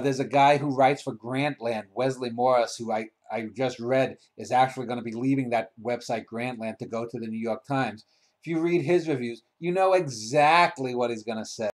There's a guy who writes for Grantland, Wesley Morris, who I, I just read is actually going to be leaving that website, Grantland, to go to the New York Times. If you read his reviews, you know exactly what he's going to say.